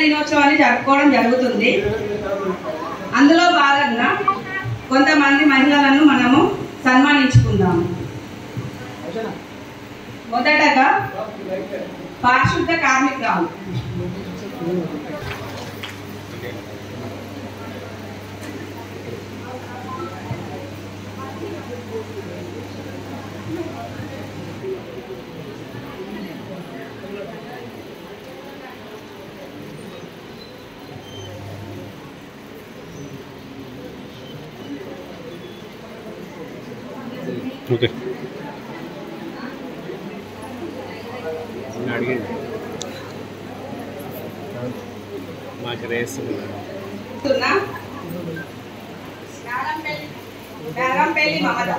దినోత్సవాన్ని జరుపుకోవడం జరుగుతుంది. అందులో భాగంగా కొంతమంది మహిళలను మనము సన్మానించుకుందాము. మొదటగా పారిశుద్ధ కార్మికురాలు. ఓకే. అడిగింది మాకు రేస్తుంది చెప్తున్నా నారంపల్లి మమత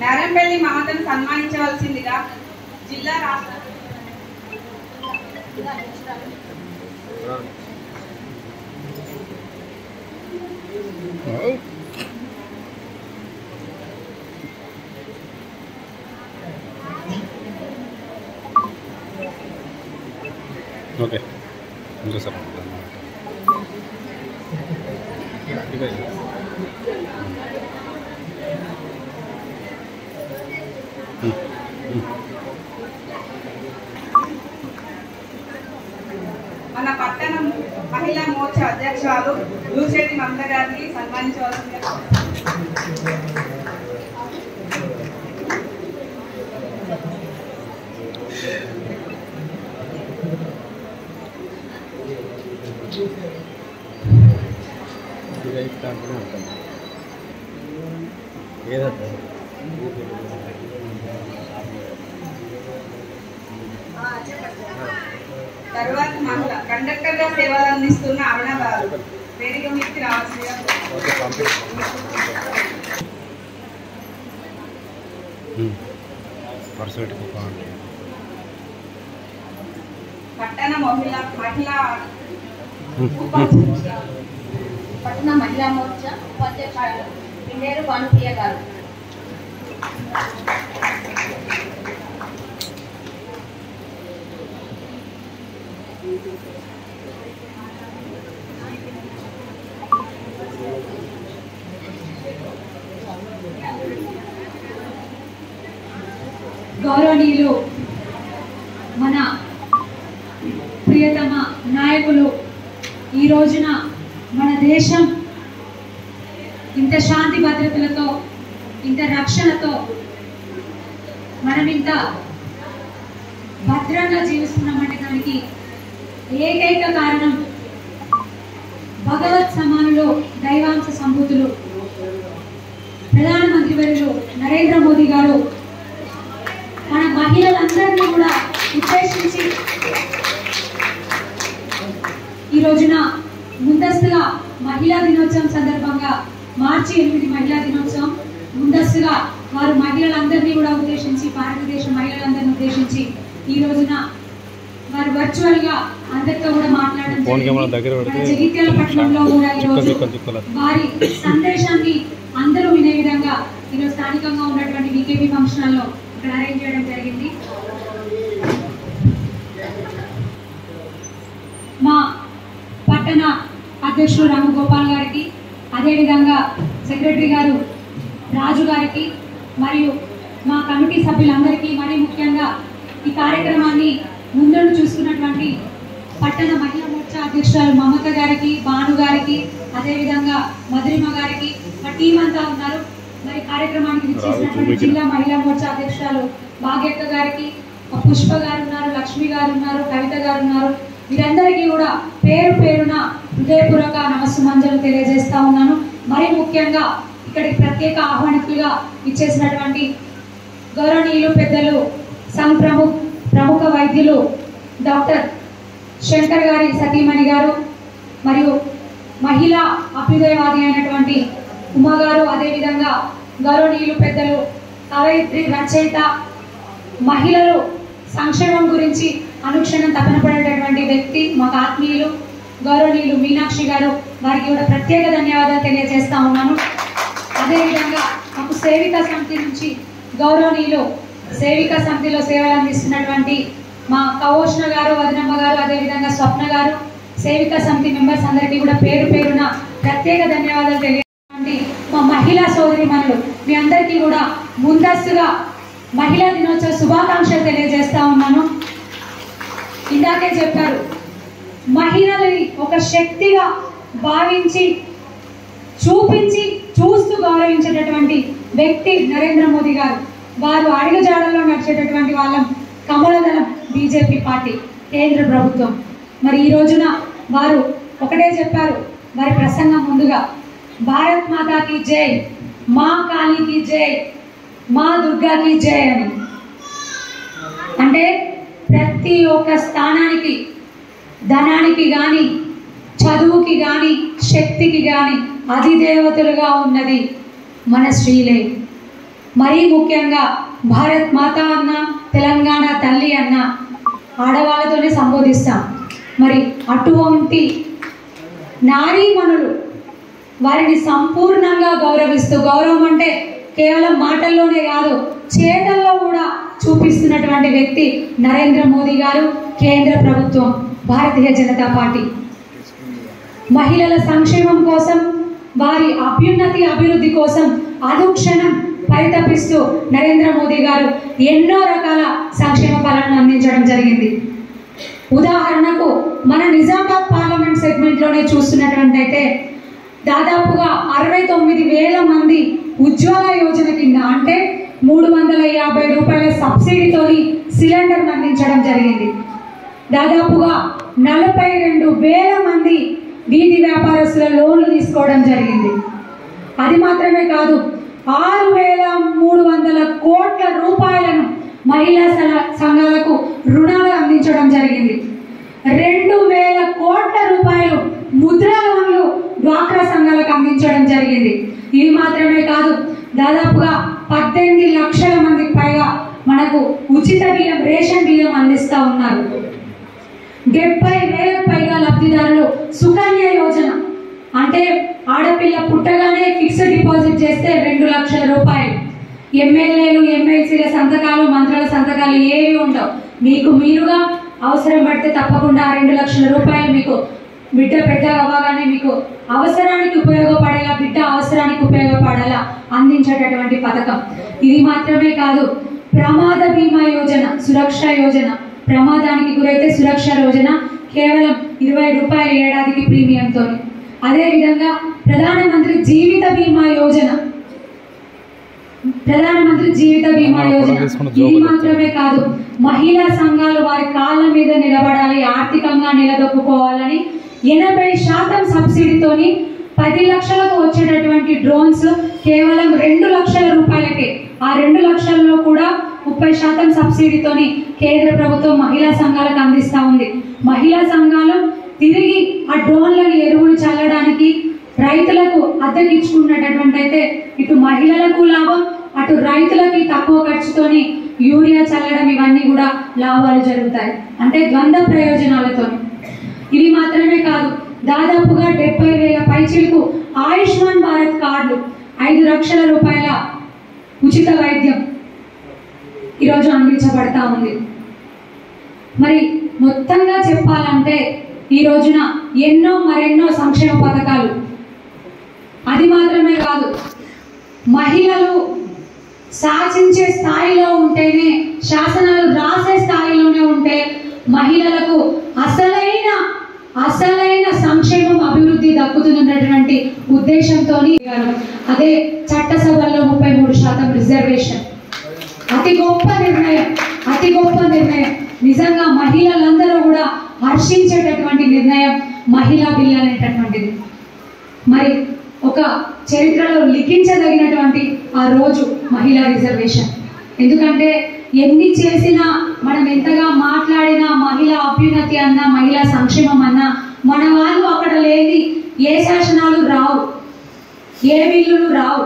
నారంపల్లి మమతను సన్మానించవలసిందిగా జిల్లా రాష్ట్ర ఓకే. ఇంకా సార్ మన పట్టణ మహిళా మోర్చా అధ్యక్షురాలు దూశెట్టి మమత గారిని సన్మానించవలసిందిగా ఇదే దాంట్లోనే ఉంటుంది ఏదంటే తరువాత మహిళ కండక్టర్గా సేవలు అందిస్తున్న అరుణ గారు వేదిక మీదకి రావాల్సిందిగా పట్టణ మహిళ మహిళా పట్టణ మహిళా మోర్చా ఉపాధ్యక్షురాలు పిన్నేరు భానుప్రియ గారు Thank you. గౌరవనీయులు మన ప్రియతమ నాయకులు ఈ రోజున మన దేశం ఇంత శాంతి భద్రతలతో ఇంత రక్షణతో మనం ఇంత భద్రంగా జీవిస్తున్నామంటే దానికి ఏకైక కారణం భగవత్ సమానులు దైవాంశ సంభూతులు ప్రధానమంత్రి వర్యులు నరేంద్ర మోదీ గారు మహిళలందరినీ కూడా ఉద్దేశించి ఈ రోజున ముందస్తుగా మహిళా దినోత్సవం సందర్భంగా మార్చి ఎనిమిది మహిళా దినోత్సవం. ముందస్తుగా వారు మహిళలందరినీ కూడా ఉద్దేశించి భారతదేశ మహిళలందరినీ ఉద్దేశించి ఈ రోజున వారు వర్చువల్గా అందరితో కూడా మాట్లాడడం జగిత్యాల పట్టణంలో కూడా ఈ చుక్కలు రోజు చుక్కలు చుక్కలు వారి సందేశాన్ని అందరూ వినే విధంగా ఈరోజు స్థానికంగా ఉన్నటువంటి వికేపీ ఫంక్షన్ హాల్లో ఇక్కడ అరేంజ్ చేయడం జరిగింది. మా పట్టణ అధ్యక్షుడు రామగోపాల్ గారికి అదేవిధంగా సెక్రటరీ గారు రాజు గారికి మరియు మా కమిటీ సభ్యులందరికీ మరీ ముఖ్యంగా ఈ కార్యక్రమాన్ని ముందు చూసుకున్నటువంటి పట్టణ మహిళా మోర్చా అధ్యక్షురాలు మమత గారికి భాను గారికి అదేవిధంగా మధురిమ గారికి మా టీం అంతా ఉన్నారు. మరి కార్యక్రమానికి విచ్చేసినటువంటి జిల్లా మహిళా మోర్చా అధ్యక్షురాలు భాగ్యక్క గారికి పుష్ప గారు ఉన్నారు లక్ష్మి గారు ఉన్నారు కవిత గారు ఉన్నారు వీరందరికీ కూడా పేరు పేరున హృదయపూర్వక నమస్సుమంజలు తెలియజేస్తా ఉన్నాను. మరి ముఖ్యంగా ఇక్కడికి ప్రత్యేక ఆహ్వానితులుగా ఇచ్చేసినటువంటి గౌరవనీయులు పెద్దలు సంఘ్ ప్రముఖ ప్రముఖ వైద్యులు డాక్టర్ శంకర్ గారి సతీమణి గారు మరియు మహిళా అభ్యుదయవాది అయినటువంటి ఉమా గారు అదేవిధంగా గౌరవనీయులు పెద్దలు కవయిత్రి రచయిత మహిళలు సంక్షేమం గురించి అనుక్షణం తపన పడేటటువంటి వ్యక్తి మాకు ఆత్మీయులు గౌరవనీయులు మీనాక్షి గారు. వారికి కూడా ప్రత్యేక ధన్యవాదాలు తెలియజేస్తా ఉన్నాను. అదేవిధంగా మాకు సేవికా సమితి నుంచి గౌరవనీయులు సేవికా సమితిలో సేవలు అందిస్తున్నటువంటి మా కవోష్ణ గారు వదనమ్మ గారు అదేవిధంగా స్వప్న గారు సేవికా సమితి మెంబర్స్ అందరికీ కూడా పేరు పేరున ప్రత్యేక ధన్యవాదాలు తెలియ మా మహిళా సోదరి మీ అందరికీ కూడా ముందస్తుగా మహిళా దినోత్సవ శుభాకాంక్షలు తెలియజేస్తా ఉన్నాను. ఇందాకే చెప్పారు మహిళలని ఒక శక్తిగా భావించి చూపించి చూస్తూ గౌరవించేటటువంటి వ్యక్తి నరేంద్ర మోదీ గారు. వారు అడుగుజాడల్లో నడిచేటటువంటి వాళ్ళం కమలదళం బీజేపీ పార్టీ కేంద్ర ప్రభుత్వం. మరి ఈ రోజున వారు ఒకటే చెప్పారు వారి ప్రసంగం ముందుగా భారత్ మాతాకి జై మా కాళీకి జై మా దుర్గాకి జై అని. అంటే ప్రతి ఒక్క స్థానానికి ధనానికి కానీ చదువుకి కానీ శక్తికి కానీ అధిదేవతలుగా ఉన్నది మన శ్రీలే. మరీ ముఖ్యంగా భారత్ మాత అన్న తెలంగాణ తల్లి అన్న ఆడవాళ్ళతోనే సంబోధిస్తాం. మరి అటువంటి నారీమణులు వారిని సంపూర్ణంగా గౌరవిస్తూ గౌరవం అంటే కేవలం మాటల్లోనే కాదు చేతల్లో కూడా చూపిస్తున్నటువంటి వ్యక్తి నరేంద్ర మోదీ గారు కేంద్ర ప్రభుత్వం భారతీయ జనతా పార్టీ. మహిళల సంక్షేమం కోసం వారి అభ్యున్నతి అభివృద్ధి కోసం అనుక్షణం పరితపిస్తూ నరేంద్ర మోదీ గారు ఎన్నో రకాల సంక్షేమ పాలనను అందించడం జరిగింది. ఉదాహరణకు మన నిజామాబాద్ పార్లమెంట్ సెగ్మెంట్లోనే చూస్తున్నటువంటి అయితే దాదాపుగా అరవై తొమ్మిది వేల మంది ఉజ్వల యోజన కింద అంటే మూడు వందల యాభై రూపాయల సబ్సిడీతో సిలిండర్ను అందించడం జరిగింది. దాదాపుగా నలభై రెండు వేల మంది వీధి వ్యాపారస్తుల లోన్లు తీసుకోవడం జరిగింది. అది మాత్రమే కాదు ఆరు వేల మూడు వందల కోట్ల రూపాయలను మహిళా సంఘాలకు రుణాలు అందించడం జరిగింది. రెండు వేల కోట్ల రూపాయలు ముద్ర లోన్లు డ్వాక్రా సంఘాలకు అందించడం జరిగింది. ఇవి మాత్రమే కాదు దాదాపుగా పద్దెనిమిది లక్షల మందికి పైగా మనకు ఉచిత బియ్యం రేషన్ బియ్యం అందిస్తా ఉన్నారు. డెబ్బై వేలకు పైగా లబ్ధిదారులు సుకన్య యోజన. అంటే ఆడపిల్ల పుట్టగానే ఫిక్స్డ్ డిపాజిట్ చేస్తే రెండు లక్షల రూపాయలు. ఎమ్మెల్యేలు ఎమ్మెల్సీల సంతకాలు మంత్రుల సంతకాలు ఏవి ఉండవు. మీకు మీరుగా అవసరం పడితే తప్పకుండా ఆ రెండు లక్షల రూపాయలు మీకు బిడ్డ పెద్ద అవ్వగానే మీకు అవసరానికి ఉపయోగపడేలా బిడ్డ అవసరానికి ఉపయోగపడేలా అందించేటటువంటి పథకం. ఇది మాత్రమే కాదు ప్రమాద బీమా యోజన సురక్ష యోజన. ప్రమాదానికి గురైతే సురక్ష యోజన కేవలం ఇరవై రూపాయల ఏడాదికి ప్రీమియంతో అదేవిధంగా ప్రధానమంత్రి జీవిత బీమా యోజన. ప్రధానమంత్రి జీవిత బీమా యోజన. ఇది మాత్రమే కాదు మహిళా సంఘాలు వారి కాళ్ళ మీద నిలబడాలి ఆర్థికంగా నిలదొక్కుకోవాలని ఎనభై శాతం సబ్సిడీతోని పది లక్షలకు వచ్చేటటువంటి డ్రోన్స్ కేవలం రెండు లక్షల రూపాయలకే. ఆ రెండు లక్షల్లో కూడా ముప్పై శాతం సబ్సిడీతోని కేంద్ర ప్రభుత్వం మహిళా సంఘాలకు అందిస్తూ ఉంది. మహిళా సంఘాలు తిరిగి ఆ డ్రోన్లను ఎరువులు చల్లడానికి రైతులకు అద్దెకిచ్చుకున్నటువంటి అయితే ఇటు మహిళలకు లాభం అటు రైతులకి తక్కువ ఖర్చుతోని యూరియా చల్లడం ఇవన్నీ కూడా లాభాలు జరుగుతాయి. అంటే ద్వంద్వ ప్రయోజనాలతో ఇవి మాత్రమే కాదు దాదాపుగా డెబ్బై వేల పైచిలకు ఆయుష్మాన్ భారత్ కార్డులు ఐదు లక్షల రూపాయల ఉచిత వైద్యం ఈరోజు అందించబడతా ఉంది. మరి మొత్తంగా చెప్పాలంటే ఈ రోజున ఎన్నో మరెన్నో సంక్షేమ పథకాలు. అది మాత్రమే కాదు మహిళలు శాసించే స్థాయిలో ఉంటేనే శాసనాలు రాసే స్థాయిలోనే ఉంటే మహిళలకు అసలైన అసలైన సంక్షేమం అభివృద్ధి దక్కుతున్నటువంటి ఉద్దేశంతో అదే చట్టసభల్లో ముప్పై మూడు శాతం రిజర్వేషన్. అతి గొప్ప నిర్ణయం అతి గొప్ప నిర్ణయం. నిజంగా మహిళలందరూ కూడా హర్షించేటటువంటి నిర్ణయం మహిళా బిల్ అనేటటువంటిది మరి ఒక చరిత్రలో లిఖించదగినటువంటి ఆ రోజు మహిళా రిజర్వేషన్. ఎందుకంటే ఎన్ని చేసినా మనం ఎంతగా మాట్లాడినా మహిళా అభ్యున్నతి అన్నా మహిళా సంక్షేమం అన్నా మన వాళ్ళు అక్కడ లేని ఏ శాసనాలు రావు ఏ బిల్లులు రావు.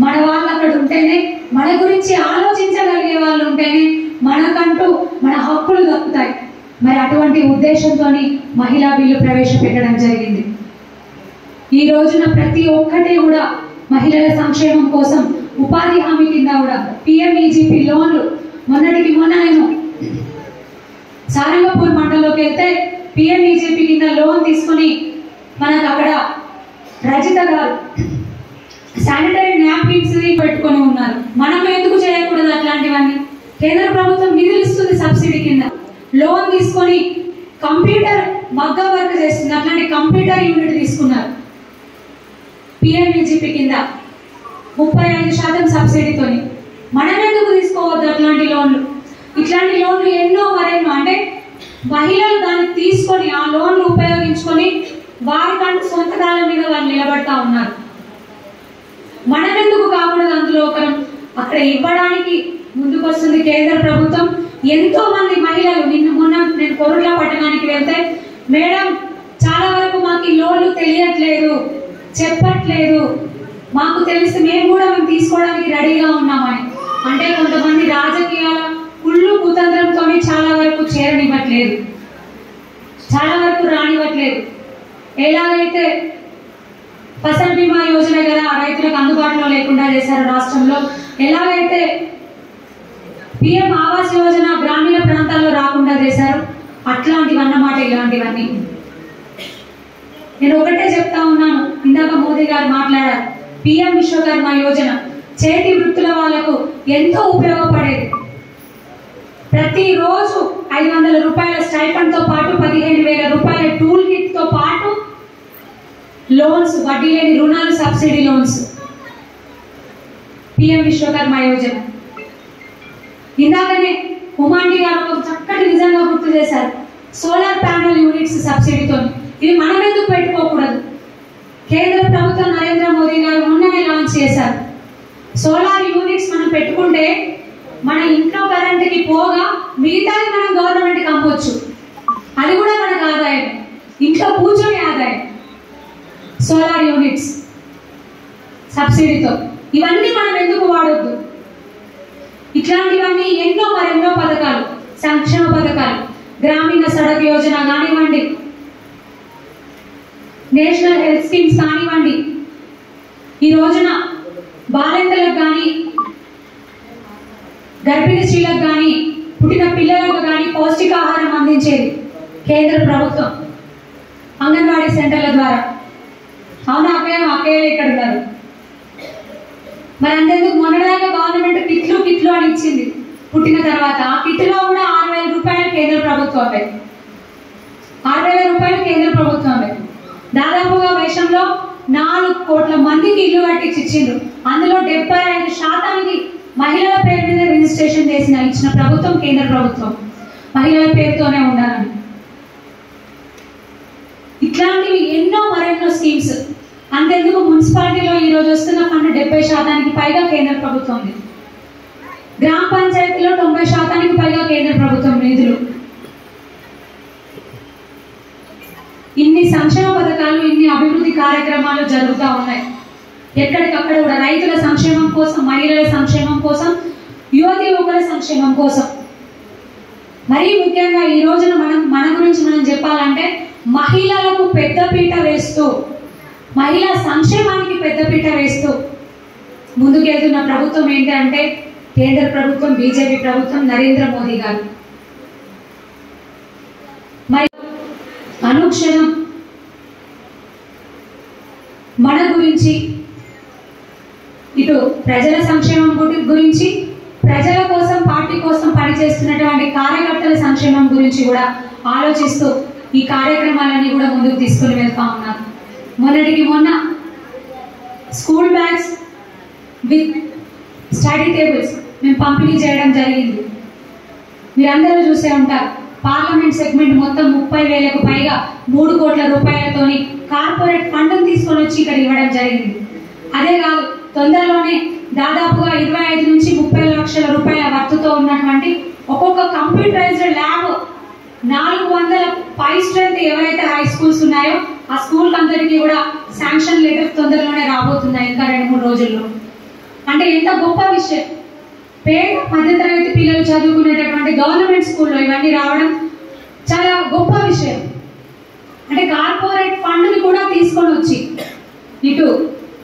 మన వాళ్ళు అక్కడ ఉంటేనే మన గురించి ఆలోచించగలిగే వాళ్ళు ఉంటేనే మనకంటూ మన హక్కులు దక్కుతాయి. మరి అటువంటి ఉద్దేశంతో మహిళా బిల్లు ప్రవేశపెట్టడం జరిగింది. ఈ రోజున ప్రతి ఒక్కటి కూడా మహిళల సంక్షేమం కోసం ఉపాధి హామీ కింద కూడా పిఎంఈజీపీ లోన్లు మొన్నటికి మొన్న నేను సారంగపూర్ మండలంలోకి వెళ్తే పిఎంఈజీపీ కింద లోన్ తీసుకుని మనకు అక్కడ రజిత గారు శానిటరీ నాప్కిన్స్ పెట్టుకొని ఉన్నారు. మనం ఎందుకు చేయకూడదు అట్లాంటివన్నీ? కేంద్ర ప్రభుత్వం నిధులు ఇస్తుంది సబ్సిడీ కింద. లోన్ తీసుకొని కంప్యూటర్ మగ్గ వర్క్ చేస్తుంది. అట్లాంటి కంప్యూటర్ యూనిట్ తీసుకున్నారు. పిఎంఈజీపీ కింద ముప్పై ఐదు శాతం సబ్సిడీతోని. మనం ఎందుకు తీసుకోవద్దు అట్లాంటి లోన్లు? ఇట్లాంటి లోన్లు ఎన్నో మరెన్నో. అంటే మహిళలు దాన్ని తీసుకొని ఆ లోన్లు ఉపయోగించుకొని వారికంటూ సొంత కాలం మీద వాళ్ళు నిలబడతా ఉన్నారు. మనం ఎందుకు కాకూడదు అందులో ఒకరం? అక్కడ ఇవ్వడానికి ముందుకొస్తుంది కేంద్ర ప్రభుత్వం. ఎంతో మంది మహిళలు నిన్న మొన్న నేను కొరుట్ల పట్టణానికి వెళ్తే మేడం చాలా వరకు మాకు లోన్లు తెలియట్లేదు చెప్పట్లేదు. మాకు తెలిసి మేము కూడా మేము తీసుకోవడానికి రెడీగా ఉన్నామని. అంటే కొంతమంది రాజకీయాల కుళ్ళు కుతంత్రంతో చాలా వరకు చేరనివ్వట్లేదు. చాలా వరకు రానివ్వట్లేదు. ఎలాగైతే ఫసల్ బీమా యోజన కదా రైతులకు అందుబాటులో లేకుండా చేశారు రాష్ట్రంలో ఎలాగైతే పిఎం ఆవాస్ యోజన గ్రామీణ ప్రాంతాల్లో రాకుండా చేశారు అట్లాంటివన్నమాట ఇలాంటివన్నీ. నేను ఒకటే చెప్తా ఉన్నాను. ఇందాక మోదీ గారు మాట్లాడారు పిఎం విశ్వకర్మ యోజన. చేతి వృత్తుల వాళ్ళకు ఎంతో ఉపయోగపడేది. ప్రతిరోజు ఐదు వందల రూపాయల స్టైఫండ్తో పాటు పదిహేను వేల రూపాయల టూల్ కిట్తో పాటు లోన్స్ వడ్డీ లేని రుణాలు subsidy loans. PM Vishwakarma Yojana. ఇందాకనే ఉమాండి గారు ఒక చక్కటి నిజంగా గుర్తు చేశారు. సోలార్ ప్యానల్ యూనిట్స్ సబ్సిడీతో. ఇవి మనం ఎందుకు పెట్టుకోకూడదు? కేంద్ర ప్రభుత్వం నరేంద్ర మోదీ గారు మొన్ననే లాంచ్ చేశారు. సోలార్ యూనిట్స్ మనం పెట్టుకుంటే మన ఇంట్లో కరెంటుకి పోగా మిగతాది మనం గవర్నమెంట్కి అమ్మవచ్చు అది కూడా మనకు ఆదాయం. ఇంట్లో కూర్చొని ఆదాయం. సోలార్ యూనిట్స్ సబ్సిడీతో. ఇవన్నీ మనం ఎందుకు వాడొద్దు? ఇట్లాంటివన్నీ ఎన్నో మరెన్నో పథకాలు సంక్షేమ పథకాలు గ్రామీణ సడక్ యోజన కానివ్వండి నేషనల్ హెల్త్ స్కీమ్స్ కానివ్వండి. ఈ రోజున బాలింతలకు కానీ గర్భిణీ స్త్రీలకు కానీ పుట్టిన పిల్లలకు కానీ పౌష్టికాహారం అందించేది కేంద్ర ప్రభుత్వం అంగన్వాడీ సెంటర్ల ద్వారా. అవును అక్కయ్య? అక్కయ్యలు ఇక్కడ ఉన్నారు. మరి అంతేందుకు మొన్నటిదాకా గవర్నమెంట్ కిట్లు కిట్లు అని ఇచ్చింది. పుట్టిన తర్వాత ఆ కిట్లో కూడా ఆరు వేల రూపాయలు కేంద్ర ప్రభుత్వం ఆరు వేల రూపాయలు కేంద్ర ప్రభుత్వమే దాదాపుగా దేశంలో నాలుగు కోట్ల మందికి ఇల్లు కట్టించి ఇచ్చిండ్రు అందులో డెబ్బై ఐదు శాతానికి మహిళల పేరు మీద రిజిస్ట్రేషన్ చేసిన ఇచ్చిన ప్రభుత్వం కేంద్ర ప్రభుత్వం. మహిళల పేరుతోనే ఉండాలని. ఇట్లాంటివి ఎన్నో మరెన్నో స్కీమ్స్. అంతెందుకు మున్సిపాలిటీలో ఈ రోజు వస్తున్న ఫండ్ డెబ్బై శాతానికి పైగా కేంద్ర ప్రభుత్వం గ్రామ పంచాయతీలో తొంభై శాతానికి పైగా కేంద్ర ప్రభుత్వం నిధులు. ఇన్ని సంక్షేమ పథకాలు ఇన్ని అభివృద్ధి కార్యక్రమాలు జరుగుతూ ఉన్నాయి. ఎక్కడికక్కడ కూడా రైతుల సంక్షేమం కోసం మహిళల సంక్షేమం కోసం యువతి యువకుల సంక్షేమం కోసం. మరీ ముఖ్యంగా ఈ రోజున మనం మన గురించి మనం చెప్పాలంటే మహిళలకు పెద్దపీట వేస్తూ మహిళా సంక్షేమానికి పెద్దపీట వేస్తూ ముందుకెళ్తున్న ప్రభుత్వం ఏంటంటే కేంద్ర ప్రభుత్వం బీజేపీ ప్రభుత్వం నరేంద్ర మోదీ గారు మరి క్షణం మన గురించి ఇటు ప్రజల సంక్షేమం గురించి ప్రజల కోసం పార్టీ కోసం పనిచేస్తున్నటువంటి కార్యకర్తల సంక్షేమం గురించి కూడా ఆలోచిస్తూ ఈ కార్యక్రమాలన్నీ కూడా ముందుకు తీసుకుని వెళ్తా ఉన్నారు మొన్నటికి మొన్న school bags with study tables మేము పంపిణీ చేయడం జరిగింది. మీరందరూ చూసే ఉంటారు. పార్లమెంట్ సెగ్మెంట్ మొత్తం ముప్పై వేలకు పైగా మూడు కోట్ల రూపాయలతోని కార్పొరేట్ ఫండ్ని తీసుకొని వచ్చి ఇక్కడ ఇవ్వడం జరిగింది. అదే కాదు తొందరలోనే దాదాపుగా ఇరవై ఐదు నుంచి ముప్పై లక్షల రూపాయల వర్తుతో ఉన్నటువంటి ఒక్కొక్క కంప్యూటరైజ్డ్ ల్యాబ్ నాలుగు వందల పై స్ట్రెంత్ ఎవరైతే హై స్కూల్స్ ఉన్నాయో ఆ స్కూల్ అందరికీ కూడా శాంక్షన్ లెటర్ తొందరలోనే రాబోతున్నాయి ఇంకా రెండు మూడు రోజుల్లో. అంటే ఎంత గొప్ప విషయం. పేద మధ్యతరగతి పిల్లలు చదువుకునేటటువంటి గవర్నమెంట్ స్కూల్లో ఇవన్నీ రావడం చాలా గొప్ప విషయం. అంటే కార్పొరేట్ ఫండ్ని కూడా తీసుకొని వచ్చి ఇటు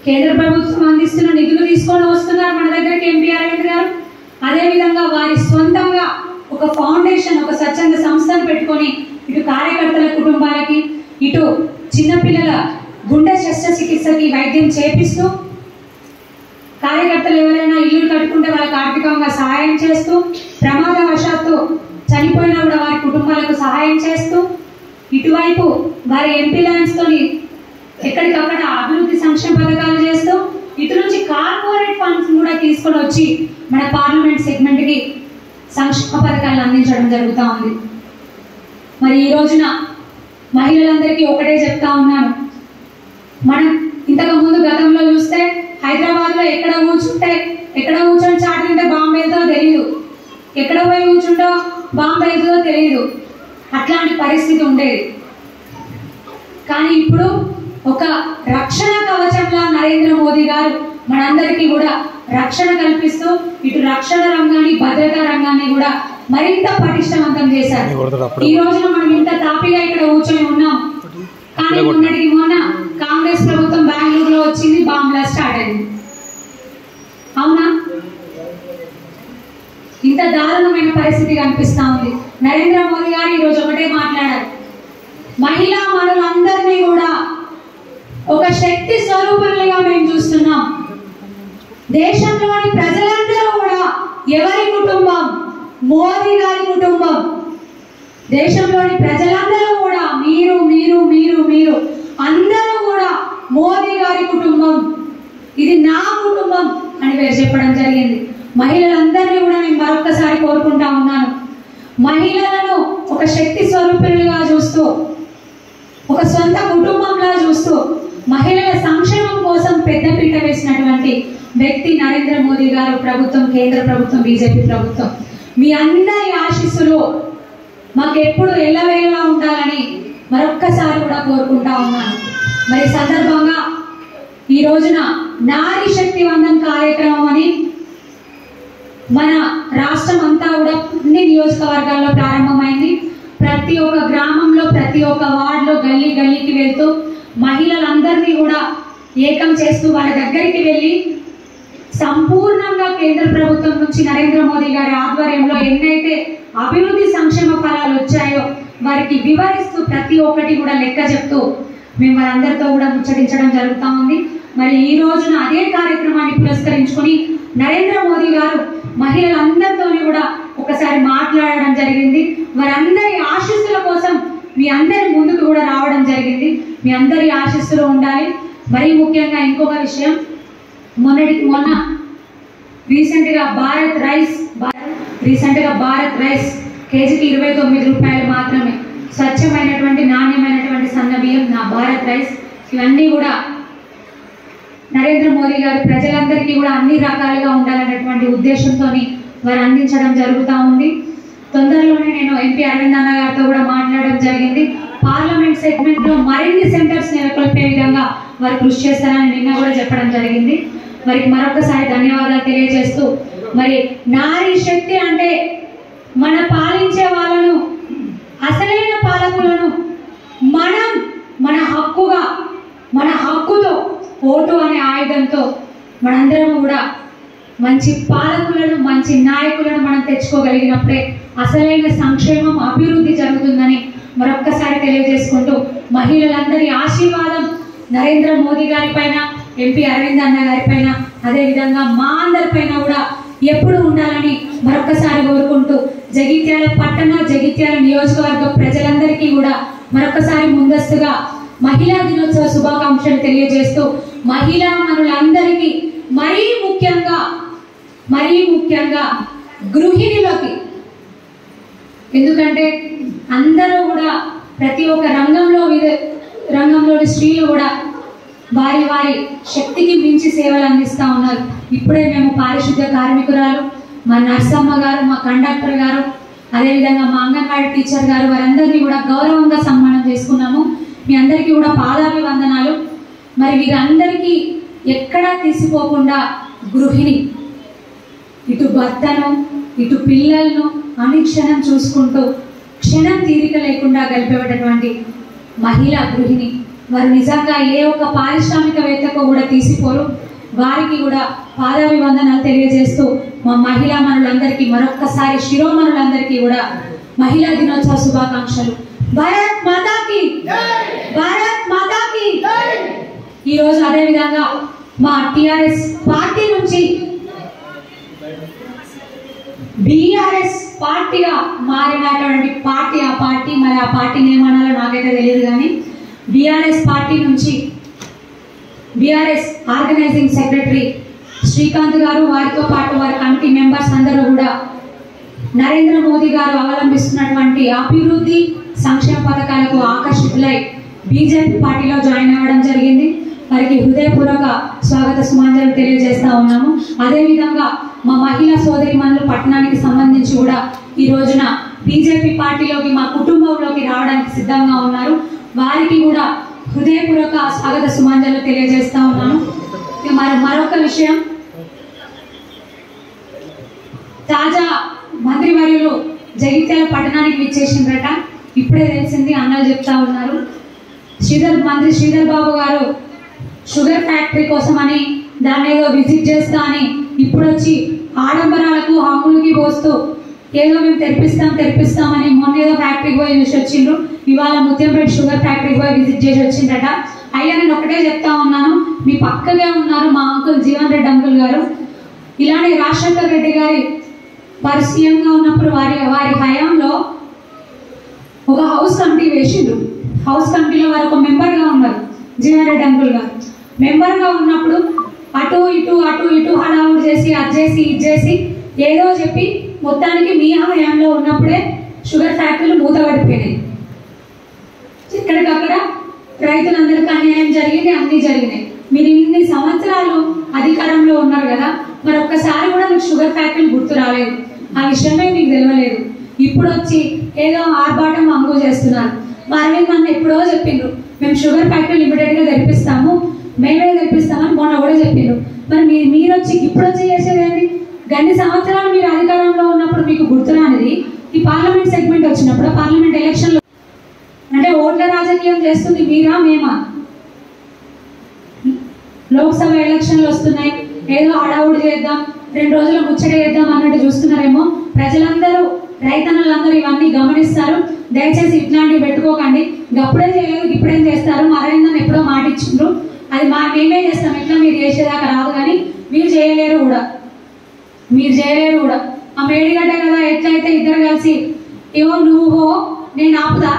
కేంద్ర ప్రభుత్వం అందిస్తున్న నిధులు తీసుకొని వస్తున్నారు మన దగ్గరికి ఎంపీ అరవింద్ గారు. అదేవిధంగా వారి సొంతంగా ఒక ఫౌండేషన్ ఒక స్వచ్ఛంద సంస్థను పెట్టుకొని ఇటు కార్యకర్తల కుటుంబాలకి ఇటు చిన్నపిల్లల గుండె శస్త్రచికిత్సకి వైద్యం చేపిస్తూ కార్యకర్తలు ఎవరైనా ఇల్లు కట్టుకుంటే వాళ్ళకి ఆర్థికంగా సహాయం చేస్తూ ప్రమాదవశాత్తు చనిపోయినా కూడా వారి కుటుంబాలకు సహాయం చేస్తూ ఇటువైపు వారి ఎంపీ తోని ఎక్కడికక్కడ అభివృద్ధి సంక్షేమ పథకాలు చేస్తూ ఇటు నుంచి కార్పొరేట్ ఫండ్స్ కూడా తీసుకొని వచ్చి మన పార్లమెంట్ సెగ్మెంట్కి సంక్షేమ పథకాలను అందించడం జరుగుతూ ఉంది. మరి ఈ రోజున మహిళలందరికీ ఒకటే చెప్తా ఉన్నాను. మనం ఇంతకు ముందు గతంలో చూస్తే హైదరాబాద్లో ఎక్కడ కూర్చుంటే ఎక్కడ కూర్చొని చాటు తింటే బాంబు వెళ్తుందో తెలియదు ఎక్కడ పోయి కూర్చుంటో బాంబు వెళ్తుందో తెలియదు అట్లాంటి పరిస్థితి ఉండేది. కానీ ఇప్పుడు ఒక రక్షణ కవచంలా నరేంద్ర మోదీ గారు మనందరికీ కూడా రక్షణ కల్పిస్తూ ఇటు రక్షణ రంగాన్ని భద్రతా రంగాన్ని కూడా మరింత పటిష్టవంతం చేశారు. ఈ రోజున మనం ఇంత తాపిగా ఇక్కడ కూర్చొని ఉన్నాం. కానీ మొన్నటికి మొన్న కాంగ్రెస్ ప్రభుత్వం బెంగళూరులో వచ్చింది బాంబ్లా స్టార్ట్ అయింది. అవునా? ఇంత దారుణమైన పరిస్థితి కనిపిస్తా ఉంది. నరేంద్ర మోదీ గారు ఈ రోజు ఒకటే మాట్లాడారు. మహిళా మనులందరినీ కూడా ఒక శక్తి స్వరూపులుగా మేము చూస్తున్నాం. దేశంలోని ప్రజలందరూ కూడా ఎవరి కుటుంబం? మోదీ గారి కుటుంబం. దేశంలోని ప్రజలందరూ కూడా మీరు మీరు మీరు మీరు అందరూ కూడా మోదీ గారి కుటుంబం. ఇది నా కుటుంబం అని వేరు చెప్పడం జరిగింది. మహిళలందరినీ కూడా నేను మరొకసారి కోరుకుంటా ఉన్నాను. మహిళలను ఒక శక్తి స్వరూపులుగా చూస్తూ ఒక సొంత కుటుంబంలా చూస్తూ మహిళల సంక్షేమం కోసం పెద్దపీట వేసినటువంటి వ్యక్తి నరేంద్ర మోదీ గారు ప్రభుత్వం కేంద్ర ప్రభుత్వం బీజేపీ ప్రభుత్వం. మీ అందరి ఆశీస్సులు మాకు ఎప్పుడు ఎల్లవేళలా ఉండాలని మరొక్కసారి కూడా కోరుకుంటా ఉన్నాను. మరి సందర్భంగా ఈ రోజున నారీ శక్తి వందన్ కార్యక్రమం అని మన రాష్ట్రం అంతా కూడా అన్ని నియోజకవర్గాల్లో ప్రారంభమైంది. ప్రతి ఒక్క గ్రామంలో ప్రతి ఒక్క వార్డులో గల్లీ గల్లీకి వెళ్తూ మహిళలందరినీ కూడా ఏకం చేస్తూ వాళ్ళ దగ్గరికి వెళ్ళి సంపూర్ణంగా కేంద్ర ప్రభుత్వం నుంచి నరేంద్ర మోదీ గారి ఆధ్వర్యంలో ఎన్నైతే అభివృద్ధి సంక్షేమ ఫలాలు వచ్చాయో వారికి వివరిస్తూ ప్రతి ఒక్కటి కూడా లెక్క చెప్తూ మేము వారందరితో కూడా ముచ్చటించడం జరుగుతూ ఉంది. మరి ఈ రోజున అదే కార్యక్రమాన్ని పురస్కరించుకొని నరేంద్ర మోదీ గారు మహిళలందరితోని కూడా ఒకసారి మాట్లాడడం జరిగింది. వారందరి ఆశీస్సుల కోసం మీ అందరి ముందుకు కూడా రావడం జరిగింది. మీ అందరి ఆశీస్సులు ఉండాలి. మరీ ముఖ్యంగా ఇంకొక విషయం. మొన్నటికి మొన్న రీసెంట్గా భారత్ రైస్ రీసెంట్ రీసెంట్గా భారత్ రైస్ కేజీకి ఇరవై తొమ్మిది రూపాయలు మాత్రమే. స్వచ్ఛమైనటువంటి నాణ్యమైనటువంటి సన్న బియ్యం నా భారత్ రైస్. ఇవన్నీ కూడా నరేంద్ర మోదీ గారు ప్రజలందరికీ కూడా అన్ని రకాలుగా ఉండాలనేటువంటి ఉద్దేశంతో వారు అందించడం జరుగుతూ ఉంది. తొందరలోనే నేను ఎంపీ అరవింద్ అన్న గారితో కూడా మాట్లాడడం జరిగింది. పార్లమెంట్ సెగ్మెంట్లో మరిన్ని సెంటర్స్ నెలకొల్పే విధంగా వారు కృషి చేస్తారని నిన్న కూడా చెప్పడం జరిగింది. మరి మరొకసారి ధన్యవాదాలు తెలియజేస్తూ మరి నారీ శక్తి అంటే మన పాలించే వాళ్ళను అసలైన పాలకులను మనం మన హక్కుగా మన హక్కుతో ఓటు అనే ఆయుధంతో మనందరం కూడా మంచి పాలకులను మంచి నాయకులను మనం తెచ్చుకోగలిగినప్పుడే అసలైన సంక్షేమం అభివృద్ధి జరుగుతుందని మరొక్కసారి తెలియజేసుకుంటూ మహిళలందరి ఆశీర్వాదం నరేంద్ర మోదీ గారి పైన ఎంపీ అరవింద్ అన్న గారి పైన అదేవిధంగా మా అందరిపైన కూడా ఎప్పుడు ఉండాలని మరొకసారి కోరుకుంటూ జగిత్యాల పట్టణ జగిత్యాల నియోజకవర్గ ప్రజలందరికీ కూడా మరొకసారి ముందస్తుగా మహిళా దినోత్సవ శుభాకాంక్షలు తెలియజేస్తూ మహిళా మనులందరికీ మరీ ముఖ్యంగా మరీ ముఖ్యంగా గృహిణులకి. ఎందుకంటే అందరూ కూడా ప్రతి ఒక్క రంగంలో రంగంలోని స్త్రీలు కూడా వారి వారి శక్తికి మించి సేవలు అందిస్తూ ఉన్నారు. ఇప్పుడే మేము పారిశుద్ధ్య కార్మికురాలు మా నర్సమ్మ గారు మా కండక్టర్ గారు అదేవిధంగా మా అంగన్వాడీ టీచర్ గారు వారందరినీ కూడా గౌరవంగా సన్మానం చేసుకున్నాము. మీ అందరికీ కూడా పాదాభివందనాలు. మరి వీరందరికీ ఎక్కడా తీసిపోకుండా గృహిణి ఇటు భర్తను ఇటు పిల్లలను అనుక్షణం చూసుకుంటూ క్షణం తీరిక లేకుండా గడిపేటటువంటి మహిళా గృహిణి వారు నిజంగా ఏ ఒక్క పారిశ్రామికవేత్తకు కూడా తీసిపోరు. వారికి కూడా పాదాభివందనాలు తెలియజేస్తూ మా మహిళా మనులందరికీ మరొక్కసారి శిరోమనులందరికీ కూడా మహిళా దినోత్సవ శుభాకాంక్షలు. భారత్ మాతాకి! భారత్ మాతాకి! ఈ రోజు అదే విధంగా మా టిఆర్ఎస్ పార్టీ నుంచి బీఆర్ఎస్ పార్టీగా మారినటువంటి పార్టీ ఆ పార్టీ మరి ఆ పార్టీని ఏమనాలో నాకైతే తెలియదు కానీ బీఆర్ఎస్ పార్టీ నుంచి బీఆర్ఎస్ ఆర్గనైజింగ్ సెక్రటరీ శ్రీకాంత్ గారు వారితో పాటు వారి కమిటీ మెంబర్స్ అందరూ కూడా నరేంద్ర మోదీ గారు అవలంబిస్తున్నటువంటి అభివృద్ధి సంక్షేమ పథకాలకు ఆకర్షితులై బీజేపీ పార్టీలో జాయిన్ అవ్వడం జరిగింది. వారికి హృదయపూర్వక స్వాగత సుమాంజలు తెలియజేస్తా ఉన్నాము. అదేవిధంగా మా మహిళా సోదరి మనులు పట్టణానికి సంబంధించి కూడా ఈ రోజున బీజేపీ పార్టీలోకి మా కుటుంబంలోకి రావడానికి సిద్ధంగా ఉన్నారు. వారికి కూడా హృదయపూర్వక స్వాగత సుమాంజలు తెలియజేస్తా ఉన్నాను. ఇక మరి మరొక విషయం. తాజా మంత్రివర్యులు జగిత్యాల పట్టణానికి విచ్చేసిండ్రట. ఇప్పుడే తెలిసింది అన్నలు చెప్తా ఉన్నారు. శ్రీధర్ మంత్రి శ్రీధర్ బాబు గారు షుగర్ ఫ్యాక్టరీ కోసం అని దాన్ని ఏదో విజిట్ చేస్తా అని ఇప్పుడు వచ్చి ఆడంబరాలకు హంగులకి పోస్తూ ఏదో మేము తెరిపిస్తాం తెరిపిస్తామని మొన్న ఏదో ఫ్యాక్టరీకి పోయి చూసి వచ్చిండ్రు. ఇవాళ ముత్యంపేట షుగర్ ఫ్యాక్టరీకి పోయి విజిట్ చేసి వచ్చిందట అయ్యా నేను ఒకటే చెప్తా ఉన్నాను. మీ పక్కగా ఉన్నారు మా అంకుల్ జీవన్ రెడ్డి అంకుల్ గారు. ఇలానే రాజశేఖర్ రెడ్డి గారి వారు సీఎంగా ఉన్నప్పుడు వారి వారి హయాంలో ఒక హౌస్ కమిటీ వేసిండ్రు. హౌస్ కమిటీలో వారు ఒక మెంబర్గా ఉన్నారు జీవన్ రెడ్డి అంకుల్ గారు. మెంబర్గా ఉన్నప్పుడు అటు ఇటు అటు ఇటు హడావుడు చేసి అది చేసి ఇది చేసి ఏదో చెప్పి మొత్తానికి మీ హయాంలో ఉన్నప్పుడే షుగర్ ఫ్యాక్టరీలు మూతపడిపోయినాయి. ఇక్కడికక్కడ రైతులందరికీ అన్యాయం జరిగింది అన్ని జరిగినాయి. మీరు ఇన్ని సంవత్సరాలు అధికారంలో ఉన్నారు కదా మరి ఒక్కసారి కూడా మీకు షుగర్ ఫ్యాక్టరీ గుర్తు రాలేదు. ఆ విషయమే మీకు తెలియలేదు. ఇప్పుడు వచ్చి ఏదో ఆర్భాటం అమ్ము చేస్తున్నారు. వారి అరవింద్ అన్న ఎప్పుడో చెప్పిండ్రు మేము షుగర్ ఫ్యాక్టరీ లిమిటెడ్గా తెప్పిస్తాము మేమే తెప్పిస్తామని మొన్న కూడా చెప్పిండ్రు. మరి మీరు మీరు వచ్చి ఇప్పుడు వచ్చి చేసేదేంటి గన్ని సంవత్సరాలు మీరు అధికారంలో ఉన్నప్పుడు మీకు గుర్తురానిది ఈ పార్లమెంట్ సెగ్మెంట్ వచ్చినప్పుడు పార్లమెంట్ ఎలక్షన్ అంటే ఓట్ల రాజకీయం చేస్తుంది మీరా మేమా? లోక్సభ ఎలక్షన్లు వస్తున్నాయి ఏదో హడావుడి చేద్దాం రెండు రోజులు ముచ్చట చేద్దాం అన్నట్టు చూస్తున్నారేమో? ప్రజలందరూ రైతన్నలందరూ ఇవన్నీ గమనిస్తారు. దయచేసి ఇట్లాంటివి పెట్టుకోకండి. అప్పుడే చేయలేదు ఇప్పుడేం చేస్తారు? మరేందని ఎప్పుడో మాటిచ్చిండ్రు. అది మా మేమే చేస్తాం ఎట్లా మీరు చేసేదాకా రాదు కానీ మీరు చేయలేరు కూడా. మీరు చేయలేరు కూడా. ఆ మేడిగడ్డ కదా ఎట్లయితే ఇద్దరు కలిసి ఏమో నువ్వు హో నేను ఆపుతా.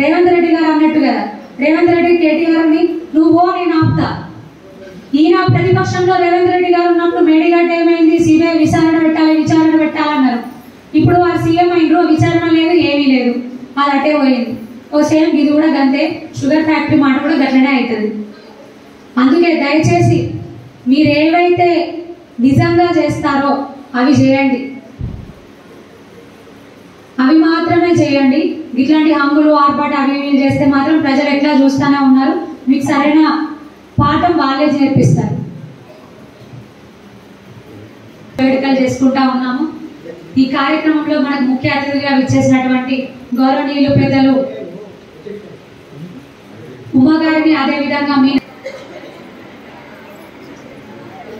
రేవంత్ రెడ్డి గారు అన్నట్టు కదా. రేవంత్ రెడ్డి కేటీఆర్ని నువ్వు హో నేను ఆపుతా. ఈయన ప్రతిపక్షంలో రేవంత్ రెడ్డి గారు ఉన్నప్పుడు మేడిగడ్డ ఏమైంది? సిబిఐ విచారణ పెట్టాలి విచారణ పెట్టాలన్నారు. ఇప్పుడు వారు సీఎం అయినరు విచారణ లేదు ఏమీ లేదు. అది అట్టే పోయింది. ఓ సేమ్ ఇది కూడా గంతే. షుగర్ ఫ్యాక్టరీ మాట కూడా గట్లనే అవుతుంది అందుకే దయచేసి మీరు ఏవైతే నిజంగా చేస్తారో అవి చేయండి. అవి మాత్రమే చేయండి. ఇట్లాంటి హంగులు ఆర్పాటు అవి ఇవి చేస్తే మాత్రం ప్రజలు ఎట్లా చూస్తూనే ఉన్నారు. మీకు సరైన పాఠం వాళ్ళే నేర్పిస్తారు. వేడుకలు చేసుకుంటా ఉన్నాము. ఈ కార్యక్రమంలో మనకు ముఖ్య అతిథిగా విచ్చేసినటువంటి గౌరవనీయులు పెద్దలు ఉమా గారిని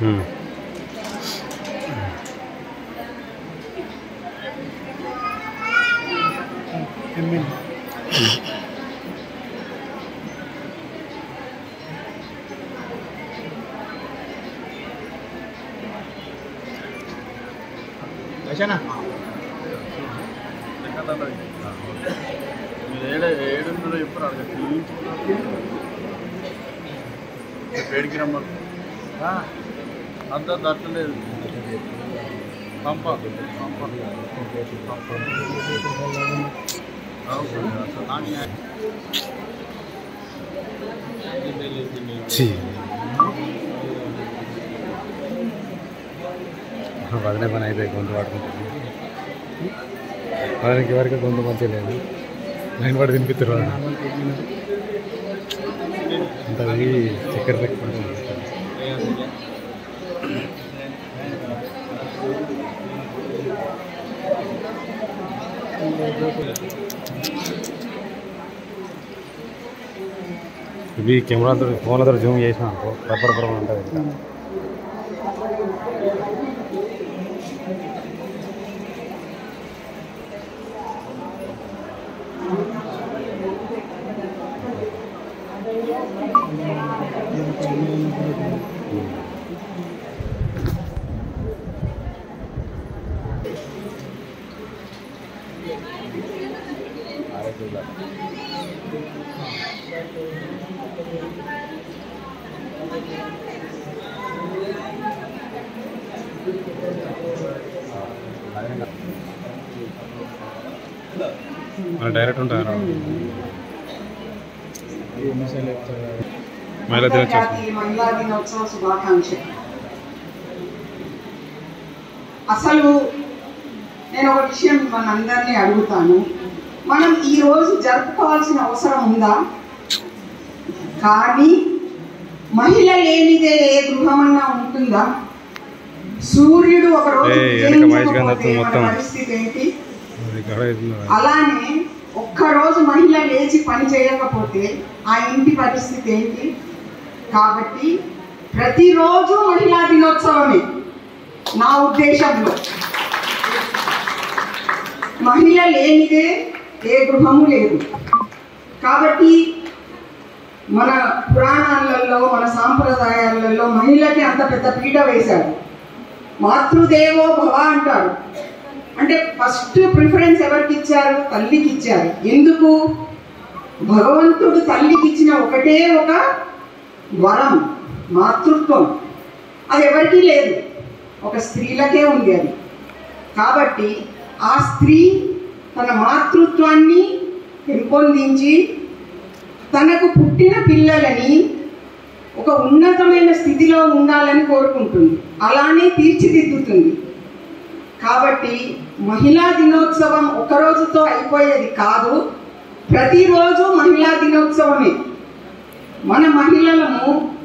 嗯。వదిలే పని అయితే గొంతు పట్టుకుంటుంది. వాళ్ళకి ఎవరికి గొంతు మంచిగా లేదు. లైన్ పడి తినిపిస్తారు అంత అది చక్కెర పెట్టుకుంటుంది ఇవి కెమెరాతో ఫోన్లతో జూమ్ చేసినా అనుకో రబ్బర్ పరం ఉంటుంది. డైరెక్ట్ ఉంటారా మహిళా దినోత్సవ శుభాకాంక్ష అసలు నేను ఒక విషయం మిమ్మల్ని అందరినీ అడుగుతాను. మనం ఈ రోజు జరుపుకోవాల్సిన అవసరం ఉందా? కానీ మహిళ లేనిదే ఏ గృహమన్నా ఉంటుందా? సూర్యుడు ఒక రోజు. పరిస్థితి ఏంటి? అలానే ఒక్కరోజు మహిళ లేచి పని చేయకపోతే ఆ ఇంటి పరిస్థితి ఏంటి? కాబట్టి ప్రతిరోజు మహిళా దినోత్సవమే. నా ఉద్దేశంలో. మహిళ లేనిదే ఏ గృహము లేదు. కాబట్టి మన పురాణాలలో మన సాంప్రదాయాలలో మహిళకి అంత పెద్ద పీట వేశారు. మాతృదేవో భవ అంటాడు. అంటే ఫస్ట్ ప్రిఫరెన్స్ ఎవరికి ఇచ్చారు? తల్లికి ఇచ్చారు. ఎందుకు? భగవంతుడు తల్లికి ఇచ్చిన ఒకటే ఒక వరం మాతృత్వం. అది ఎవరికీ లేదు. ఒక స్త్రీలకే ఉంది అది. కాబట్టి ఆ స్త్రీ తన మాతృత్వాన్ని పెంపొందించి తనకు పుట్టిన పిల్లలని ఒక ఉన్నతమైన స్థితిలో ఉండాలని కోరుకుంటుంది. అలానే తీర్చిదిద్దుతుంది. కాబట్టి మహిళా దినోత్సవం ఒక రోజుతో అయిపోయేది కాదు. ప్రతిరోజు మహిళా దినోత్సవమే. మన మహిళలను